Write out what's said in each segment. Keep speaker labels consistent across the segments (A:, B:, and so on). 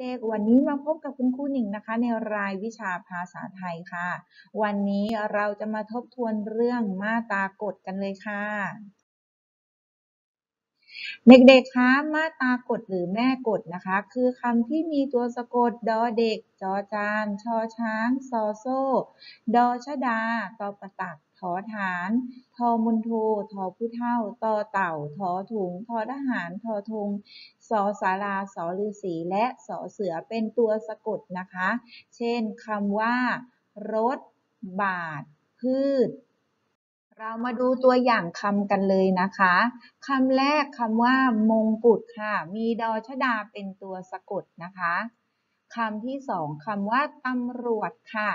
A: เด็กๆ วันนี้มาพบกับคุณครูหนิงนะคะ ในรายวิชาภาษาไทยค่ะ วันนี้เราจะมาทบทวนเรื่องมาตากฎกันเลยค่ะ เด็กๆ คะมาตากฎหรือแม่กฎนะคะ คือคำที่มีตัวสะกดดอเด็ก จอจาน ชอช้าง ซอโซ่ ดอชดา ตอประตักถอฐาน ทอมุนโททอผู้เท่า ตอเต่า ทอถุง ทอทหาร ทอธง สอสาราสอฤาษีและสอเสือเป็นตัวสะกดนะคะ เช่นคำว่า รถ บาท พืช เรามาดูตัวอย่างคำกันเลยนะคะคำแรกคำว่ามงกุฎค่ะ มีดอชดาเป็นตัวสะกดนะคะคำที่สองคำว่าตำรวจค่ะ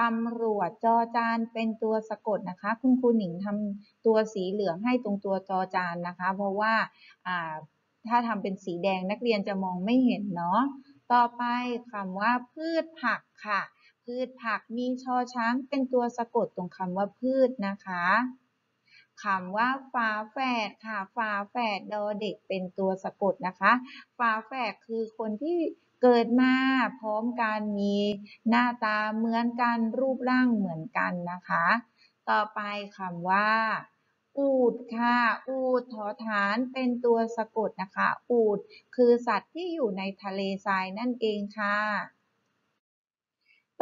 A: ตำรวจจอจานเป็นตัวสะกดนะคะ คุณครูหนิงทำตัวสีเหลืองให้ตรงตัวจอจานนะคะ เพราะว่า ถ้าทำเป็นสีแดงนักเรียนจะมองไม่เห็นเนาะ ต่อไปคำว่าพืชผักค่ะ พืชผักมีชอช้างเป็นตัวสะกดตรงคำว่าพืชนะคะคำว่าฝาแฝดค่ะฝาแฝดดอเด็กเป็นตัวสะกดนะคะฝาแฝดคือคนที่เกิดมาพร้อมกันมีหน้าตาเหมือนกันรูปร่างเหมือนกันนะคะ ต่อไปคำว่า อูดค่ะ อูดทอฐานเป็นตัวสะกดนะคะ อูดคือสัตว์ที่อยู่ในทะเลทรายนั่นเองค่ะ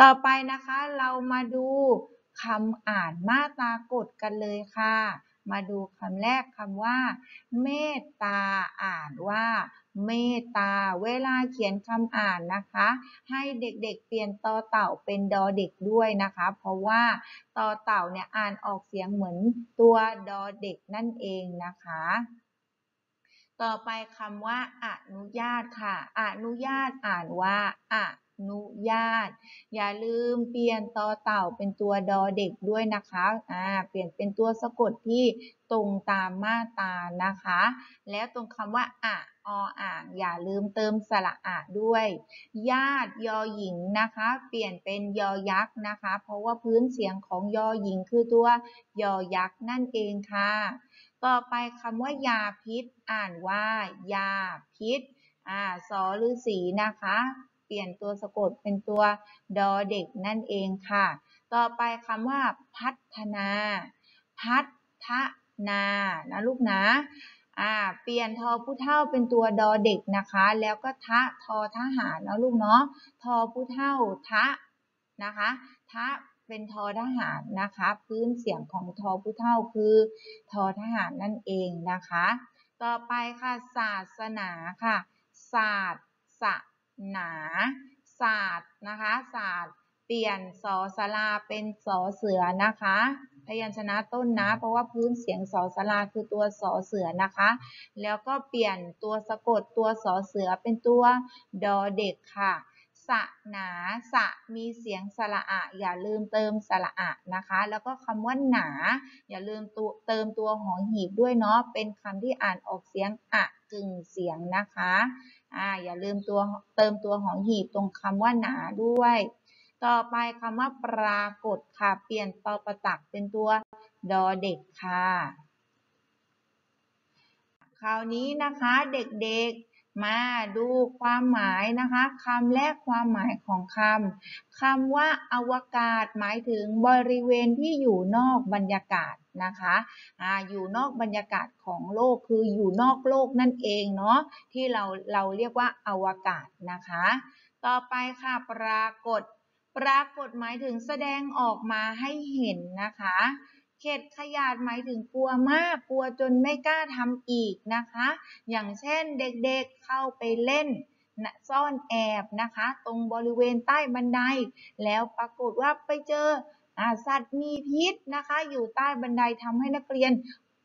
A: ต่อไปนะคะเรามาดูคำอ่านมาตากฎกันเลยค่ะ มาดูคำแรกคำว่า เมตตาอ่านว่า เมตตา เวลาเขียนคำอ่านนะคะ ให้เด็กๆเปลี่ยนตอเต่าเป็นดอเด็กด้วยนะคะ เพราะว่าตอเต่าเนี่ยอ่านออกเสียงเหมือนตัวดอเด็กนั่นเองนะคะต่อไปคำว่า อนุญาตค่ะ อนุญาตอ่านว่า อ นุญาต อย่าลืมเปลี่ยนตอเต่าเป็นตัวดอเด็กด้วยนะคะอ่าเปลี่ยนเป็นตัวสะกดที่ตรงตามมาตานะคะ แล้วตรงคำว่าอะออ่างอย่าลืมเติมสระอะด้วย ญาติยอหญิงนะคะ เปลี่ยนเป็นยอยักษ์นะคะ เพราะว่าพื้นเสียงของยอหญิงคือตัวยอยักษ์นั่นเองค่ะ ต่อไปคำว่ายาพิษ อ่านว่ายาพิษอ่าสอฤาษีนะคะ ลี่ยนตัวสะกดเป็นตัวดอเด็กนั่นเองค่ะ ต่อไปคำว่า พัฒนา พัฒนานะลูกนะอ่าเปลี่ยนทอผู้เท่าเป็นตัวดอเด็กนะคะ แล้วก็ทะทอทหารนะลูกเนาะทอผู้เท่าทะนะคะทะเป็นทอทหารนะคะ พื้นเสียงของทอผู้เท่าคือทอทหารนั่นเองนะคะ ต่อไปค่ะศาสนาค่ะ ศาสตร์ศ หนา ศาสตร์นะคะศาสตร์ เปลี่ยนสอสลาเป็นสอเสือนะคะพยัญชนะต้นนะ เพราะว่าพื้นเสียงสอสลาคือตัวสอเสือนะคะ แล้วก็เปลี่ยนตัวสะกดตัวสอเสือเป็นตัวดอเด็กค่ะสะหนาสะมีเสียงสระอะอย่าลืมเติมสระอะนะคะ แล้วก็คำว่าหนา อย่าลืมตัวเติมตัวหอหีบด้วยเนาะเป็นคำที่อ่านออกเสียงอะ กึ่งเสียงนะคะอ่าอย่าลืมตัวเติมตัวหอหีบตรงคำว่าหนาด้วย ต่อไปคำว่าปรากฏค่ะ เปลี่ยนตอประตักเป็นตัวดอเด็กค่ะ คราวนี้นะคะเด็กๆ มาดูความหมายนะคะคำแรกความหมายของคำคำว่าอวกาศหมายถึงบริเวณที่อยู่นอกบรรยากาศนะคะอ่าอยู่นอกบรรยากาศของโลกคืออยู่นอกโลกนั่นเองเนาะที่เราเราเรียกว่าอวกาศนะคะ ต่อไปค่ะปรากฏ ปรากฏหมายถึงแสดงออกมาให้เห็นนะคะ เข็ดขยาดหมายถึงกลัวมากกลัวจนไม่กล้าทำอีกนะคะ อย่างเช่นเด็กๆเข้าไปเล่นซ่อนแอบนะคะ ตรงบริเวณใต้บันได แล้วปรากฏว่าไปเจอสัตว์มีพิษนะคะ อยู่ใต้บันไดทำให้นักเรียน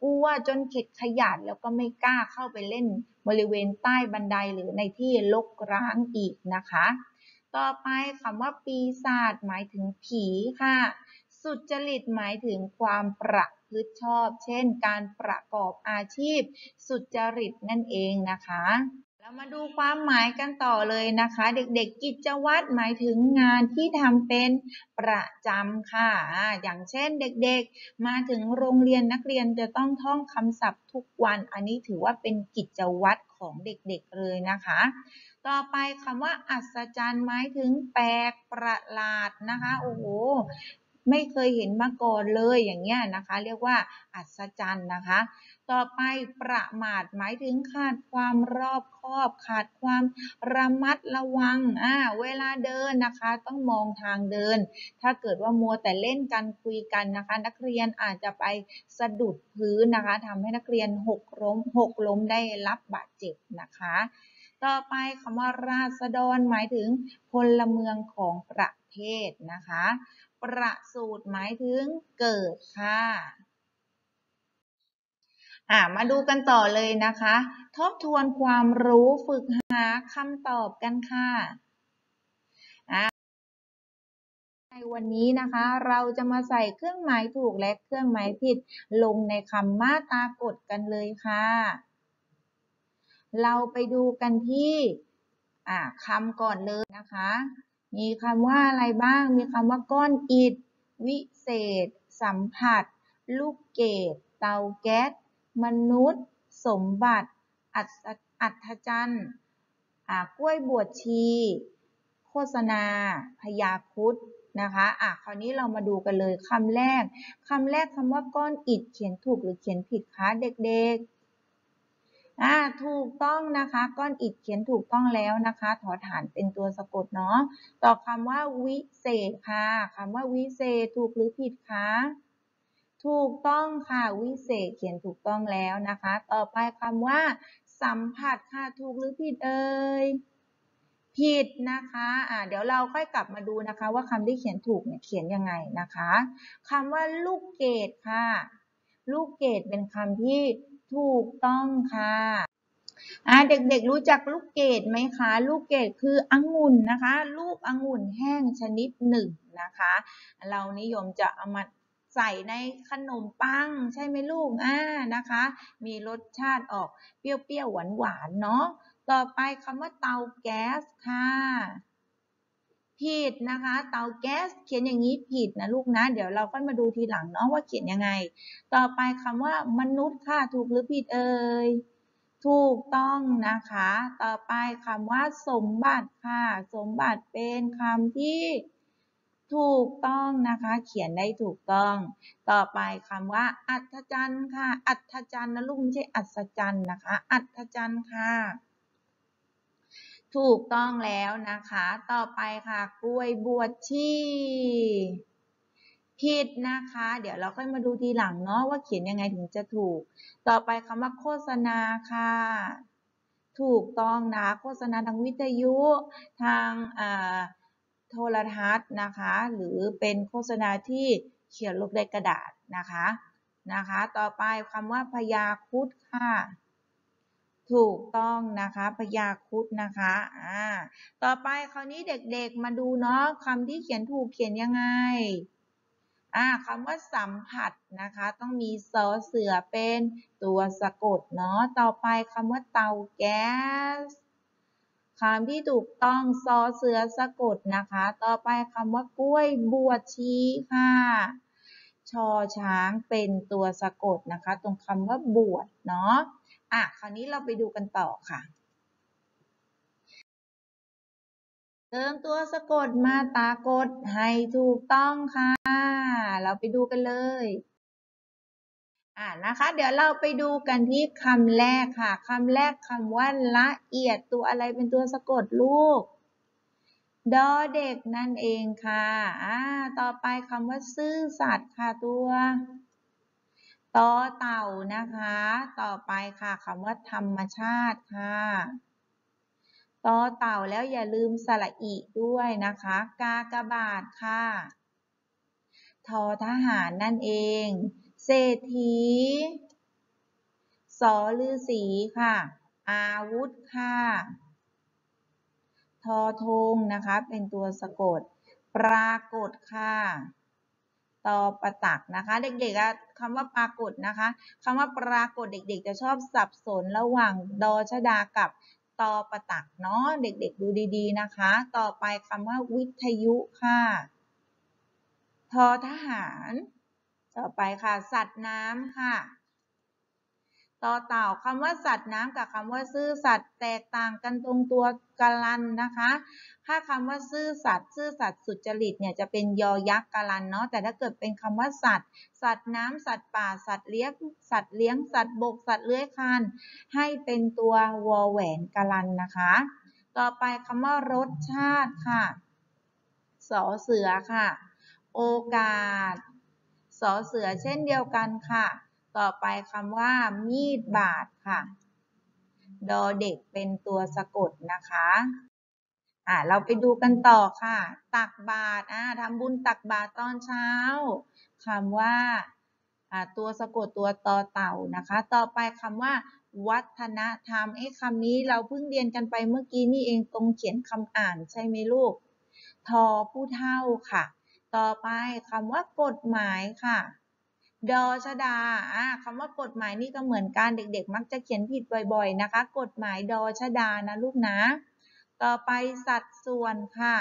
A: กลัวจนเข็ดขยาดแล้วก็ไม่กล้าเข้าไปเล่นบริเวณใต้บันไดหรือในที่ลกร้างอีกนะคะ ต่อไปคำว่าปีศาจหมายถึงผีค่ะ สุจริตหมายถึงความประพฤติชอบ เช่น การประกอบอาชีพ สุจริตนั่นเองนะคะเรามาดูความหมายกันต่อเลยนะคะ เด็กๆกิจวัตรหมายถึงงานที่ทำเป็นประจำค่ะ อย่างเช่นเด็กๆ มาถึงโรงเรียนนักเรียนจะต้องท่องคำศัพท์ทุกวัน อันนี้ถือว่าเป็นกิจวัตรของเด็กๆเลยนะคะ ต่อไปคำว่าอัศจรรย์หมายถึงแปลกประหลาดนะคะ โอ้โห ไม่เคยเห็นมาก่อนเลยอย่างเงี้ยนะคะ เรียกว่าอัศจรรย์นะคะ ต่อไปประมาทหมายถึงขาดความรอบคอบ ขาดความระมัดระวังอ่าเวลาเดินนะคะ ต้องมองทางเดิน ถ้าเกิดว่ามัวแต่เล่นกันคุยกันนะคะ นักเรียนอาจจะไปสะดุดพื้นนะคะทำให้นักเรียนหกล้มหกล้มได้รับบาดเจ็บนะคะ ต่อไปคำว่าราษฎรหมายถึงพลเมืองของประเทศนะคะ ประสูตรหมายถึงเกิดค่ะอ่ามาดูกันต่อเลยนะคะ ทบทวนความรู้ฝึกหาคำตอบกันค่ะอ่าในวันนี้นะคะ เราจะมาใส่เครื่องหมายถูกและเครื่องหมายผิดลงในคำมาตากฎกันเลยค่ะ เราไปดูกันที่อ่าคำก่อนเลยนะคะ มีคำว่าอะไรบ้าง มีคำว่าก้อนอิฐ วิเศษ สัมผัส ลูกเกดเตาแก๊ส มนุษย์ สมบัติ อัศจรรย์กล้วยบวชชี โฆษณา พยาคุดนะคะ อะ คราวนี้เรามาดูกันเลยคำแรก คำแรกคำว่าก้อนอิฐเขียนถูกหรือเขียนผิดคะเด็กๆ อ่าถูกต้องนะคะ ก้อนอิฐเขียนถูกต้องแล้วนะคะถอฐานเป็นตัวสะกดเนาะต่อคำว่าวิเศษค่ะคำว่าวิเศษถูกหรือผิดคะถูกต้องค่ะวิเศษเขียนถูกต้องแล้วนะคะ ต่อไปคำว่า สัมผัสค่ะถูกหรือผิดเอ่ยผิดนะคะอ่าเดี๋ยวเราค่อยกลับมาดูนะคะ ว่าคำที่เขียนถูกเนี่ยเขียนยังไงนะคะคำว่าลูกเกดค่ะ ลูกเกดเป็นคำที่ ถูกต้องค่ะอ่าเด็กๆรู้จักลูกเกดไหมคะ ลูกเกดคือองุ่นนะคะ ลูกองุ่นแห้งชนิดหนึ่งนะคะ เรานิยมจะเอามาใส่ในขนมปังใช่ไหมลูกอ่านะคะ มีรสชาติออกเปรี้ยวๆหวานๆเนาะต่อไปคำว่าเตาแก๊สค่ะ ผิดนะคะ เตาแก๊สเขียนอย่างนี้ผิดนะลูกนะ เดี๋ยวเราค่อยมาดูทีหลังเนาะว่าเขียนยังไง ต่อไปคำว่ามนุษย์ค่ะถูกหรือผิดเอ่ยถูกต้องนะคะ ต่อไปคำว่าสมบัติค่ะ สมบัติเป็นคำที่ถูกต้องนะคะ เขียนได้ถูกต้อง ต่อไปคำว่า อัศจรรย์ค่ะ อัศจรรย์นะลูกไม่ใช่อัศจรรย์นะคะ อัศจรรย์ค่ะ ถูกต้องแล้วนะคะ ต่อไปค่ะกล้วยบวชชีผิดนะคะ เดี๋ยวเราค่อยมาดูทีหลังเนาะว่าเขียนยังไงถึงจะถูก ต่อไปคำว่าโฆษณาค่ะ ถูกต้องนะ โฆษณาทางวิทยุทางโทรทัศน์นะคะ หรือเป็นโฆษณาที่เขียนลงในกระดาษนะคะนะคะ ต่อไปคำว่าพยาคุดค่ะ ถูกต้องนะคะพยาคุดนะคะอ่าต่อไปคราวนี้เด็กๆมาดูเนาะคำที่เขียนถูกเขียนยังไงอ่าคำว่าสัมผัสนะคะ ต้องมีซอเสือเป็นตัวสะกดเนาะต่อไปคำว่าเตาแก๊สคำที่ถูกต้องซอเสือสะกดนะคะ ต่อไปคำว่ากล้วยบวชชีค่ะชอช้างเป็นตัวสะกดนะคะ ตรงคำว่าบวชเนาะ อะคราวนี้เราไปดูกันต่อค่ะ เติมตัวสะกดมาตากดให้ถูกต้องค่ะ เราไปดูกันเลยอ่านะคะ เดี๋ยวเราไปดูกันที่คำแรกค่ะคำแรกคำว่าละเอียดตัวอะไรเป็นตัวสะกดลูกดอเด็กนั่นเองค่ะอ่าต่อไปคำว่าซื่อสัตย์ค่ะตัว ต่อเต่านะคะ ต่อไปค่ะคำว่าธรรมชาติค่ะต่อเต่าแล้วอย่าลืมสระอีด้วยนะคะ กากบาทค่ะ ทอทหารนั่นเอง เศรษฐีสอลือสีค่ะ อาวุธค่ะ ทอทงนะคะ เป็นตัวสะกด ปรากฏค่ะ ตอประตักนะคะ เด็กๆคำว่าปรากฏนะคะคำว่าปรากฏเด็ก ๆ จะชอบสับสนระหว่างดอชดากับตอประตักเนาะเด็กๆดูดีๆนะคะ ต่อไปคำว่าวิทยุค่ะทอทหาร ต่อไปค่ะ สัตว์น้ำค่ะ ต่อเต่าคำว่าสัตว์น้ำกับคำว่าซื่อสัตย์แตกต่างกันตรงตัวกาลันนะคะ ถ้าคำว่าซื่อสัตย์ซื่อสัตย์สุจริตเนี่ยจะเป็นยอยักษ์กาลันเนาะแต่ถ้าเกิดเป็นคำว่าสัตว์ สัตว์น้ำสัตว์ป่าสัตว์เลี้ยงสัตว์เลี้ยงสัตว์บกสัตว์เลื้อยคลานให้เป็นตัววอแหวนกาลันนะคะ ต่อไปคำว่ารสชาติค่ะสอเสือค่ะ โอกาสสอเสือเช่นเดียวกันค่ะ ต่อไปคำว่า มีดบาดค่ะดอเด็กเป็นตัวสะกดนะคะอ่าเราไปดูกันต่อค่ะ ตักบาตรอ่าทำบุญตักบาตรตอนเช้าคำว่าอ่าตัวสะกดตัวตอเต่านะคะ ต่อไปคำว่า วัฒนธรรมไอ้คำนี้เราเพิ่งเรียนกันไปเมื่อกี้นี่เองตรงเขียนคำอ่านใช่ไหมลูก ทอผู้เท่าค่ะ ต่อไปคำว่ากฎหมายค่ะ ดอชดาอ่าคำว่ากฎหมายนี่ก็เหมือนกันเด็ก ๆ มักจะเขียนผิดบ่อย ๆ นะคะ กฎหมายดอชดานะลูกนะ ต่อไปสัดส่วนค่ะ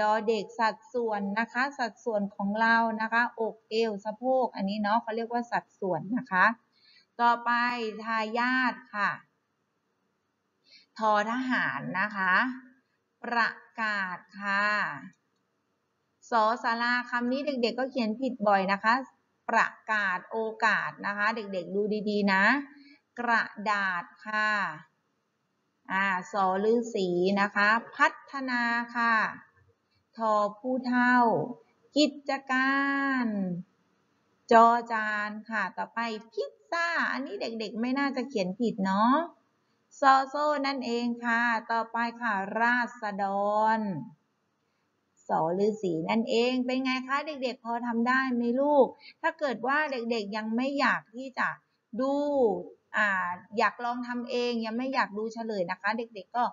A: ดอเด็กสัดส่วนนะคะ สัดส่วนของเรานะคะ อกเอวสะโพก อันนี้เนาะเขาเรียกว่าสัดส่วนนะคะ ต่อไปทายาทค่ะทอทหารนะคะ ประกาศค่ะสอสาราคำนี้เด็กๆก็เขียนผิดบ่อยนะคะ ประกาศโอกาสนะคะ เด็กๆดูดีๆนะ กระดาษค่ะอ่าสอลือสีนะคะ พัฒนาค่ะทอผู้เท่า กิจการ จอจานค่ะ ต่อไปพิซซ่า อันนี้เด็กๆไม่น่าจะเขียนผิดเนาะซอโซนั่นเองค่ะ ต่อไปค่ะ ราษฎร สอฤาษีนั่นเอง เป็นไงคะเด็กๆพอทำได้ไหมลูก ถ้าเกิดว่าเด็กๆยังไม่อยากที่จะดูอ่าอยากลองทำเองยังไม่อยากดูเฉลยนะคะ เด็กๆก็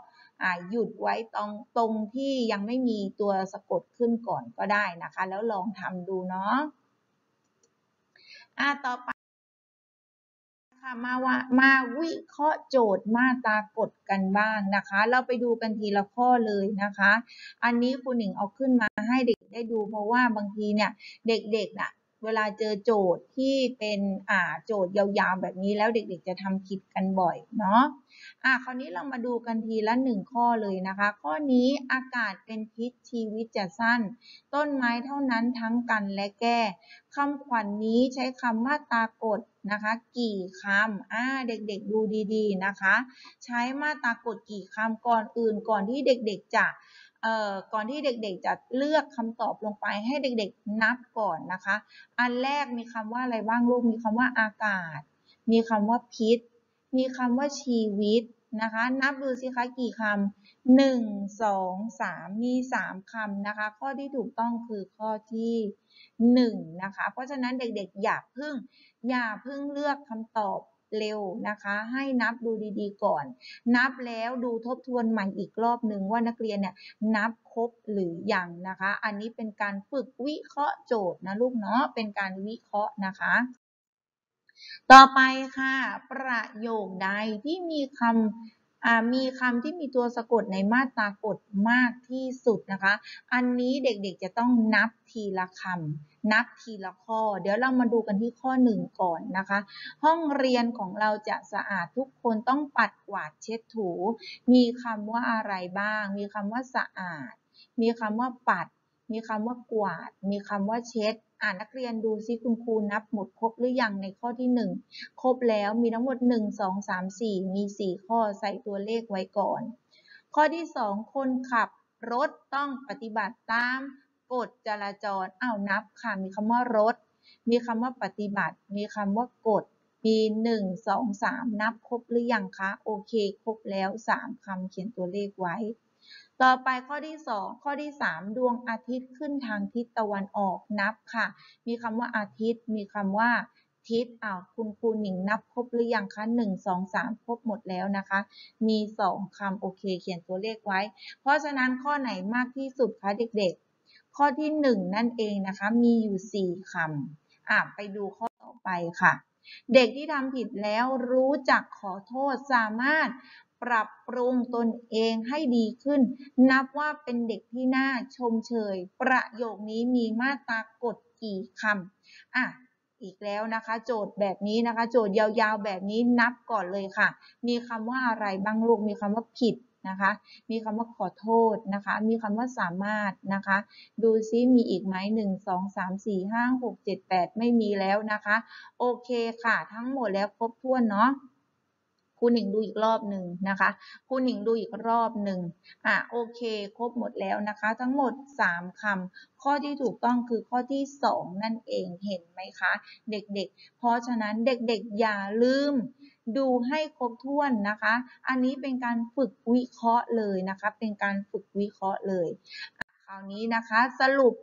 A: หยุดไว้ตรงตรงที่ยังไม่มีตัวสะกดขึ้นก่อนก็ได้นะคะ แล้วลองทำดูเนาะอ่าต่อไป ค่ะมาว่ามาวิเคราะห์โจทย์มาตรากฎกันบ้างนะคะ เราไปดูกันทีละข้อเลยนะคะ อันนี้ครูหนิงเอาขึ้นมาให้เด็กได้ดู เพราะว่าบางทีเนี่ยเด็กๆน่ะเวลาเจอโจทย์ที่เป็นอ่าโจทย์ยาวๆแบบนี้แล้วเด็กๆจะทำผิดกันบ่อยเนาะอะคราวนี้เรามาดูกันทีละหนึ่งข้อเลยนะคะ ข้อนี้อากาศเป็นพิษชีวิตจะสั้น ต้นไม้เท่านั้นทั้งกันและแก้คำขวัญนนี้ใช้คำว่าตากฎ นะคะ กี่คำอ่าเด็กๆดูดีๆนะคะ ใช้มาตากฎกี่คำก่อนอื่นก่อนที่เด็กๆจะเอ่อก่อนที่เด็กๆจะเลือกคำตอบลงไปให้เด็กๆนับก่อนนะคะ อันแรกมีคำว่าอะไรบ้างลูกมีคำว่าอากาศ มีคำว่าพิษ มีคำว่าชีวิตนะคะ นับดูสิคะกี่คำหนึ่งสองสามมีสามคำนะคะ ข้อที่ถูกต้องคือข้อที่หนึ่งนะคะ เพราะฉะนั้นเด็กๆอย่าเพิ่ง อย่าเพิ่งเลือกคำตอบเร็วนะคะ ให้นับดูดีๆก่อน นับแล้วดูทบทวนใหม่อีกรอบหนึ่งว่านักเรียนเนี่ยนับครบหรือยังนะคะ อันนี้เป็นการฝึกวิเคราะห์โจทย์นะลูกเนาะเป็นการวิเคราะห์นะคะ ต่อไปค่ะ ประโยคใดที่มีคำ มีคำที่มีตัวสะกดในมาตรากฎมากที่สุดนะคะ อันนี้เด็กๆจะต้องนับทีละคำนับทีละข้อ เดี๋ยวเรามาดูกันที่ข้อหนึ่งก่อนนะคะ ห้องเรียนของเราจะสะอาดทุกคนต้องปัดกวาดเช็ดถู มีคำว่าอะไรบ้าง มีคำว่าสะอาด มีคำว่าปัด มีคำว่ากวาด มีคำว่าเช็ด อ่านนักเรียนดูซิคุณครูนับหมดครบหรือยังในข้อที่ 1 ครบแล้วมีทั้งหมด 1 2 3 4 มี 4 ข้อใส่ตัวเลขไว้ก่อน ข้อที่ 2 คนขับรถต้องปฏิบัติตามกฎจราจรอ้าวนับค่ะ มีคำว่ารถ มีคำว่าปฏิบัติ มีคำว่ากฎ มีหนึ่งสองสามนับครบหรือยังคะ โอเค ครบแล้วสามคำเขียนตัวเลขไว้ ต่อไปข้อที่สองข้อที่สามดวงอาทิตย์ขึ้นทางทิศตะวันออกนับค่ะ มีคำว่าอาทิตย์ มีคำว่าทิศอ้าวคุณครูหนิงนับครบหรือยังคะหนึ่งสองสามครบหมดแล้วนะคะ มีสองคำโอเค เขียนตัวเลขไว้ เพราะฉะนั้นข้อไหนมากที่สุดคะเด็กๆ ข้อที่1นั่นเองนะคะ มีอยู่4คำอะไปดูข้อต่อไปค่ะ เด็กที่ทำผิดแล้วรู้จักขอโทษสามารถ ปรับปรุงตนเองให้ดีขึ้น นับว่าเป็นเด็กที่น่าชมเชย ประโยคนี้มีมาตรากฎกี่คำอะอีกแล้วนะคะ โจทย์แบบนี้นะคะ โจทย์ยาวๆแบบนี้นับก่อนเลยค่ะ มีคำว่าอะไรบ้างลูกมีคำว่าผิดนะคะ มีคำว่าขอโทษนะคะ มีคำว่าสามารถนะคะ ดูซิมีอีกไหมหนึ่งสองสามสี่ห้าหกเจ็ดแปดไม่มีแล้วนะคะ โอเคค่ะ ทั้งหมดแล้วครบถ้วนเนาะ ครูหนิงดูอีกรอบหนึ่งนะคะครูหนิงดูอีกรอบหนึ่งอะโอเค ครบหมดแล้วนะคะ ทั้งหมด 3คำข้อที่ถูกต้องคือข้อที่ 2 นั่นเองเห็นไหมคะ เด็กๆ เพราะฉะนั้นเด็กๆ อย่าลืมดูให้ครบถ้วนนะคะ อันนี้เป็นการฝึกวิเคราะห์เลยนะคะ เป็นการฝึกวิเคราะห์เลยคราวนี้นะคะสรุป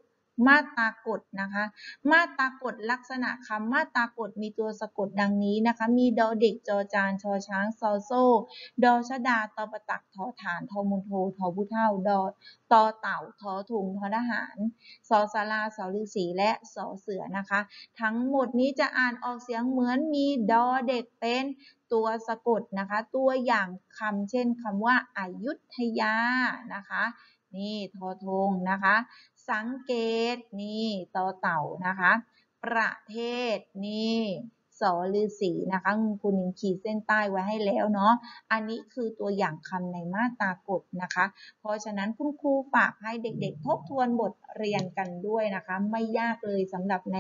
A: มาตากฎนะคะ มาตากฎลักษณะคำมาตากฎมีตัวสะกดดังนี้นะคะ มีดอเด็กจอจานชอช้างซอโซดอชดาตอประตักทอฐานทอมุนโททอผู้เท่าดอตอเต่าทอถุงทอทหารสอสาราสอฤาษีและสอเสือนะคะ ทั้งหมดนี้จะอ่านออกเสียงเหมือนมีดอเด็กเป็นตัวสะกดนะคะ ตัวอย่างคำเช่นคำว่าอายุทยานะคะนี่ทอทงนะคะ สังเกตนี่ต่อเต่านะคะ ประเทศนี่สอฤาษีนะคะคุณนิงขีดเส้นใต้ไว้ให้แล้วเนาะอันนี้คือตัวอย่างคำในมาตรากฎนะคะ เพราะฉะนั้นคุณครูฝากให้เด็กๆ ทบทวนบทเรียนกันด้วยนะคะ ไม่ยากเลยสำหรับใน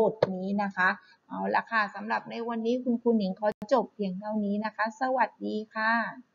A: บทนี้นะคะเอาละค่ะสำหรับในวันนี้คุณครูหนิงขอจบเพียงเท่านี้นะคะ สวัสดีค่ะ